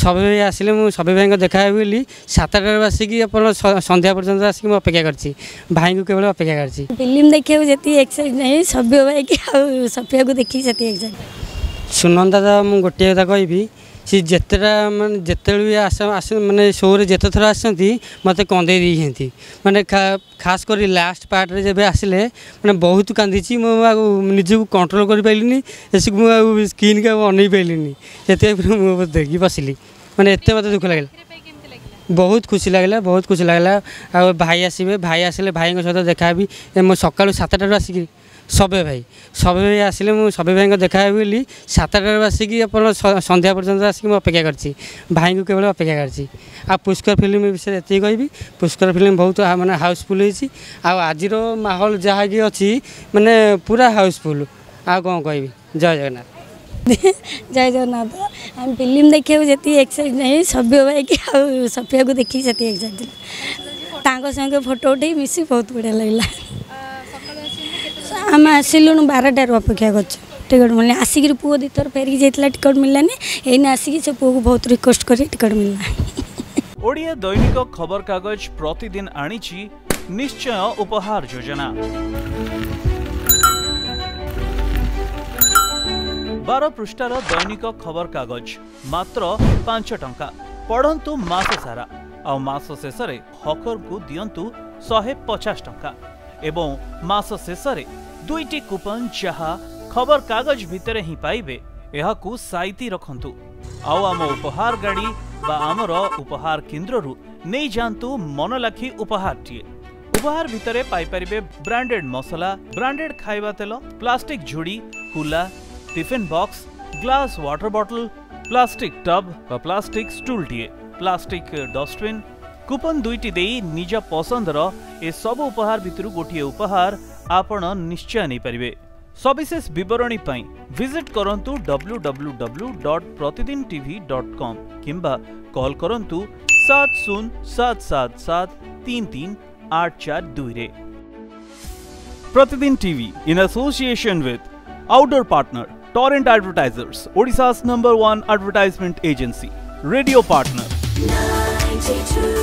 ସଭି ଆସିଲେ ମୁଁ ସଭି ଭାଇଙ୍କ ଦେଖା ହେବି ବୋଲି ସାତଟାରୁ ଆସିକି ଆପଣ ସନ୍ଧ୍ୟା ପର୍ଯ୍ୟନ୍ତ ଆସିକି ମୁଁ ଅପେକ୍ଷା କରିଛି ଭାଇଙ୍କୁ କେବଳ ଅପେକ୍ଷା କରିଛି ଫିଲ୍ମ ଦେଖିବାକୁ ଯେତିକି ଏକ୍ସାଇଟ୍ ନାହିଁ ସଭ୍ୟ ଭାଇକି ଆଉ ସଫିଆକୁ ଦେଖିକି ସେତିକି ଏକ୍ସାଇଟ୍ ସୁନନ୍ଦା ମୁଁ ଗୋଟିଏ କଥା କହିବି ସେ ଯେତେଟା ମାନେ ଯେତେବେଳେ ବି ଆସ ମାନେ ଶୋରେ ଯେତେ ଥର ଆସିଛନ୍ତି ମୋତେ କନ୍ଦେଇ ଦେଇଛନ୍ତି ମାନେ ଖାସ କରି ଲାଷ୍ଟ ପାର୍ଟରେ ଯେବେ ଆସିଲେ ମାନେ ବହୁତ କାନ୍ଦିଛି ମୁଁ ଆଉ ନିଜକୁ କଣ୍ଟ୍ରୋଲ୍ କରିପାରିଲିନି ଏସବୁ ମୁଁ ଆଉ ସ୍କିନ୍କୁ ଆଉ ଅନେଇ ପାରିଲିନି ସେଥିପାଇଁ ମୁଁ ଦେଖି ବସିଲି ମାନେ ଏତେ ମୋତେ ଦୁଃଖ ଲାଗିଲା ବହୁତ ଖୁସି ଲାଗିଲା ବହୁତ ଖୁସି ଲାଗିଲା ଆଉ ଭାଇ ଆସିବେ ଭାଇ ଆସିଲେ ଭାଇଙ୍କ ସହିତ ଦେଖା ହେବି ମୁଁ ସକାଳୁ ସାତଟାରୁ ଆସିକି ସବେ ଭାଇ ସବେ ଭାଇ ଆସିଲେ ମୁଁ ସବେ ଭାଇଙ୍କ ଦେଖା ହେବି ବୋଲି ସାତଟାରୁ ଆସିକି ଆପଣ ସନ୍ଧ୍ୟା ପର୍ଯ୍ୟନ୍ତ ଆସିକି ମୁଁ ଅପେକ୍ଷା କରିଛି ଭାଇଙ୍କୁ କେବଳ ଅପେକ୍ଷା କରିଛି ଆଉ ପୁଷ୍କର ଫିଲ୍ମ ବିଷୟରେ ଏତିକି କହିବି ପୁଷ୍କର ଫିଲ୍ମ ବହୁତ ମାନେ ହାଉସଫୁଲ୍ ହେଇଛି ଆଉ ଆଜିର ମାହୋଲ ଯାହାକି ଅଛି ମାନେ ପୁରା ହାଉସଫୁଲ୍ ଆଉ କ'ଣ କହିବି ଜୟ ଜଗନ୍ନାଥ ଜୟ ଜଗନ୍ନାଥ ଆମେ ଫିଲ୍ମ ଦେଖିବାକୁ ଯେତିକି ଏକ୍ସାଇଟ୍ ନାହିଁ ସଭ୍ୟ ଭାଇକି ଆଉ ସଫିଆକୁ ଦେଖିକି ସେତିକି ଏକ୍ସାଇଟ୍ ଥିଲା ତାଙ୍କ ସାଙ୍ଗେ ଫଟୋ ଉଠେଇ ମିଶି ବହୁତ ବଢ଼ିଆ ଲାଗିଲା ଆମେ ଆସିଲୁଣୁ ବାରଟାରୁ ଅପେକ୍ଷା କରିଛୁ ଟିକେଟ୍ ମିଳିଲା ଆସିକିରି ପୁଅ ଦୁଇ ଥର ଫେରିକି ଯାଇଥିଲା ଟିକେଟ୍ ମିଳିଲାନି ଏଇନା ଆସିକି ସେ ପୁଅକୁ ବହୁତ ରିକ୍ୱେଷ୍ଟ କରି ଟିକେଟ୍ ମିଳିଲା ଓଡ଼ିଆ ଦୈନିକ ଖବରକାଗଜ ପ୍ରତିଦିନ ଆଣିଛି ନିଶ୍ଚୟ ଉପହାର ଯୋଜନା बार पृष्ठार दैनिक खबरक मात्र पांच टा पढ़ु मस सारा आस शेष हकर को दिंतु शहे पचास टाँव मस शेष दुईटी कूपन जहाँ खबरक भितर ही पाइबे यहाँ सैती रखत आम उपहार गाड़ी वमर उपहार केन्द्र नहीं जातु मनलाखी उपहार टीए उपहार भितर पाइपर ब्रांडेड मसला ब्रांडेड खावा तेल प्लास्टिक झुड़ी कुला tiffin box glass water bottle plastic টব বা প্লাস্টিক স্টুলটিয়ে প্লাস্টিক ডস্টবিন কুপন দুইটি দেই নিজ পছন্দর এসব উপহার ভিতর গোটিয়ে উপহার আপন নিশ্চয় নেইপারিবে সবিশেষ বিবরণী পাই visit করন্তু W W W dot Pratidin TV dot com কিংবা কল করন্তু সাত শূন্য সাত সাত সাত তিন তিন আট চার দুইরে Pratidin TV in association with outdoor partner Torrent Advertisers, Odisha's number one advertisement agency. Radio partner. 92.